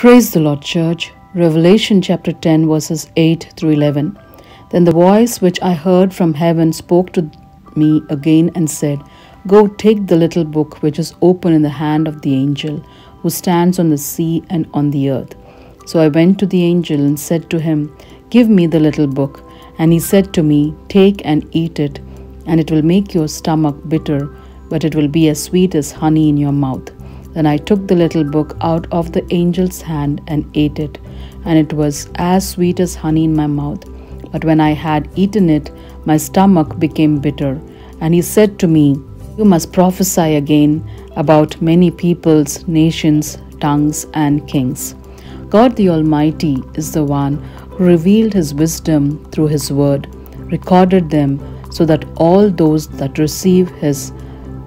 Praise the Lord, Church. Revelation chapter 10, verses 8 through 11. Then the voice which I heard from heaven spoke to me again and said, Go take the little book which is open in the hand of the angel who stands on the sea and on the earth. So I went to the angel and said to him, Give me the little book. And he said to me, Take and eat it, and it will make your stomach bitter, but it will be as sweet as honey in your mouth. Then I took the little book out of the angel's hand and ate it, and it was as sweet as honey in my mouth. But when I had eaten it, my stomach became bitter. And he said to me, You must prophesy again about many peoples, nations, tongues, and kings. God the Almighty is the one who revealed his wisdom through his word, recorded them so that all those that receive his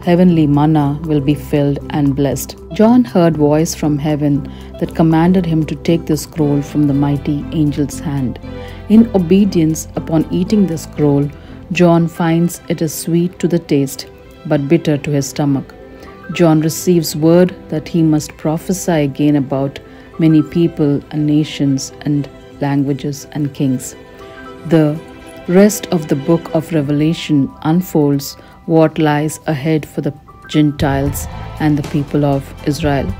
heavenly manna will be filled and blessed. John heard voice from heaven that commanded him to take the scroll from the mighty angel's hand. In obedience upon eating the scroll, John finds it is sweet to the taste, but bitter to his stomach. John receives word that he must prophesy again about many people and nations and languages and kings. The rest of the book of Revelation unfolds what lies ahead for the Gentiles and the people of Israel.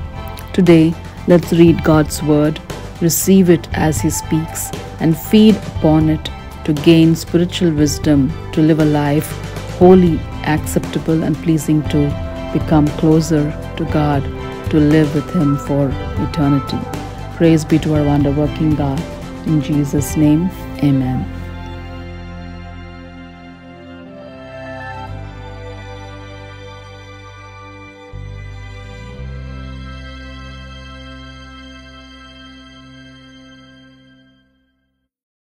Today, let's read God's word, receive it as He speaks, and feed upon it to gain spiritual wisdom to live a life holy, acceptable, and pleasing to become closer to God, to live with Him for eternity. Praise be to our wonder working God. In Jesus' name, amen.